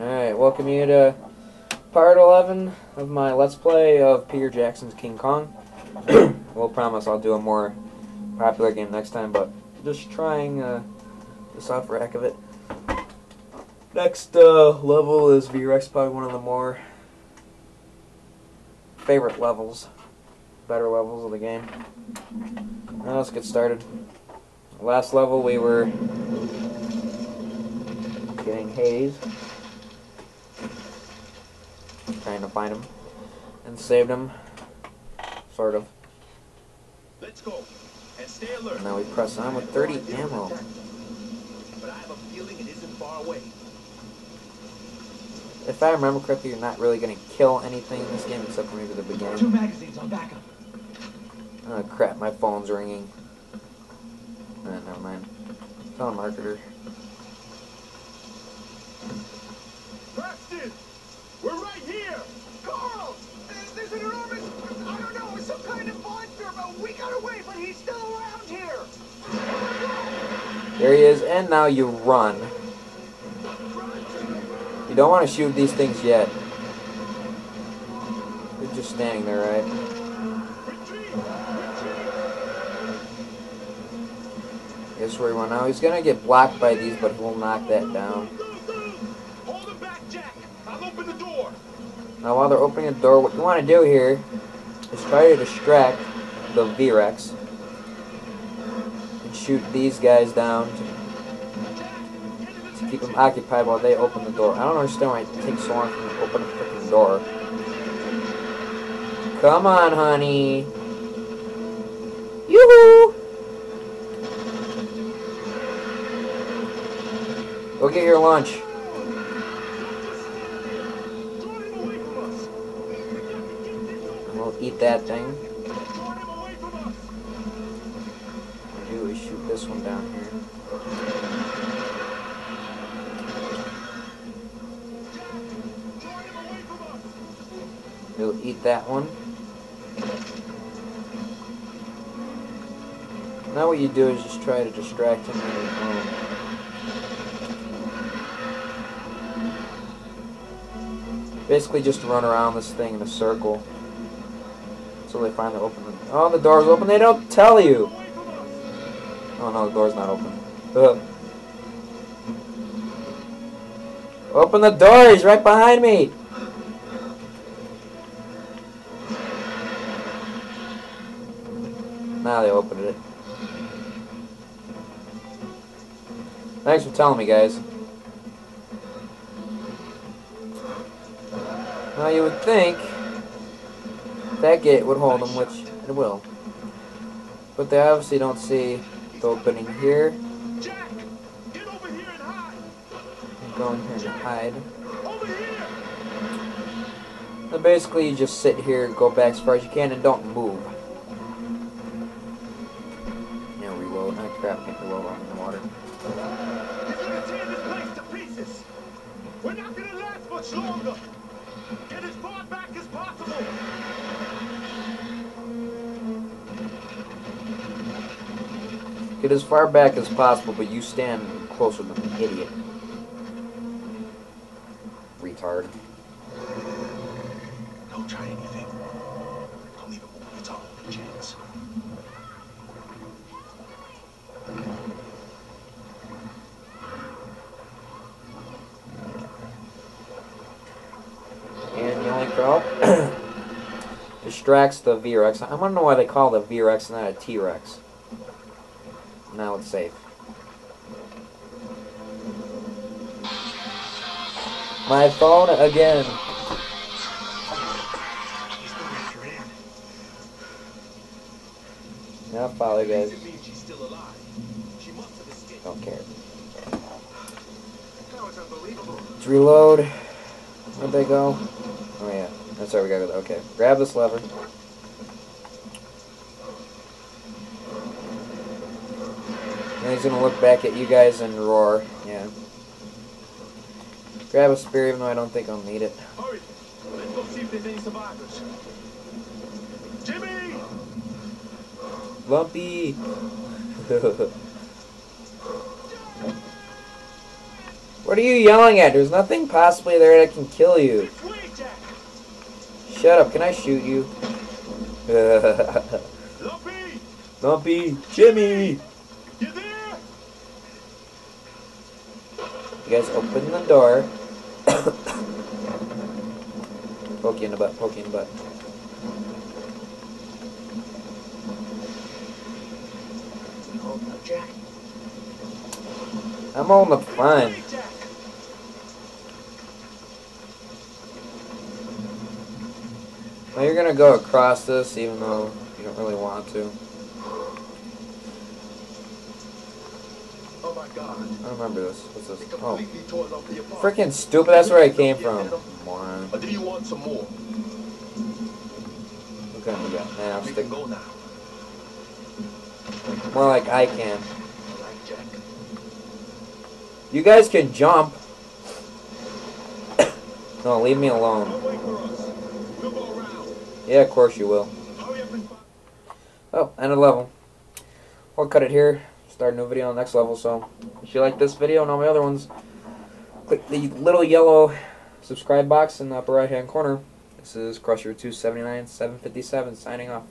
Alright, welcome you to part 11 of my Let's Play of Peter Jackson's King Kong. we'll promise I'll do a more popular game next time, but just trying uh, this out for heck of it. Next uh, level is V-Rex, probably one of the more favorite levels, better levels of the game. Now let's get started. Last level we were getting Hades trying to find him and saved him, sort of. Let's go and stay alert. Now we press on with 30 ammo. But I have a feeling it isn't far away. If I remember correctly, you're not really going to kill anything in this game except for maybe the beginning. Two magazines on backup. Oh crap, my phone's ringing. Eh, never mind. Telemarketer. There he is, and now you run. You don't want to shoot these things yet. They're just standing there, right? Guess where he went now. He's gonna get blocked by these, but we'll knock that down. Now while they're opening the door, what you want to do here is try to distract the V-Rex and shoot these guys down to, to keep them occupied while they open the door. I don't understand why it takes so long to open the freaking door. Come on, honey. Yoo-hoo! Go get your lunch. We'll eat that thing. Draw him away from us. What we do is shoot this one down here. We'll eat that one. Now what you do is just try to distract him when he's home. Basically just run around this thing in a circle. Until they finally open the Oh the door's open, they don't tell you! Oh no, the door's not open. Ugh. Open the door, he's right behind me! Now they opened it. Thanks for telling me, guys. Now you would think that gate would hold them, which it will. But they obviously don't see the opening here. And go in here and hide. Here. So basically, you just sit here, go back as far as you can, and don't move. Now reload. Oh crap, can't reload I'm in the water. We're not gonna last much longer. Get as far back as possible. Get as far back as possible, but you stand closer than an idiot. Retard. Don't try anything. Don't even move. It's our only chance. And the only crowd distracts the V-Rex. I want to know why they call the V-Rex and not a T-Rex. Now it's safe. My phone again. Now follow guys. Don't care. Let's reload. Where'd they go? Oh yeah. That's right, we gotta go. Okay. Grab this lever. He's gonna look back at you guys and roar. Yeah. Grab a spear even though I don't think I'll need it. Hurry. Let's go see if there's any survivors. Jimmy! Lumpy! What are you yelling at? There's nothing possibly there that can kill you. This way, Jack. Shut up. Can I shoot you? Lumpy, Lumpy. Jimmy. you there? You guys open the door. poke in the butt. Poke in the butt. Jack. I'm on the front. This way, Jack. Now you're gonna go across this even though you don't really want to. Oh my god. I don't remember this. What's this? Oh. completely tore up the apartment. Freaking stupid. That's where I came from. Moron. Or do you want some more? Okay, we got now We stick. can go now. More like I can. You guys can jump. no, leave me alone. Don't wait for us. We'll go around. Yeah, of course you will. Hurry up and find. Oh, end of level. I'll cut it here. Start a new video on the next level. So, if you like this video and all my other ones, click the little yellow subscribe box in the upper right hand corner. This is Crusher 279 757 signing off.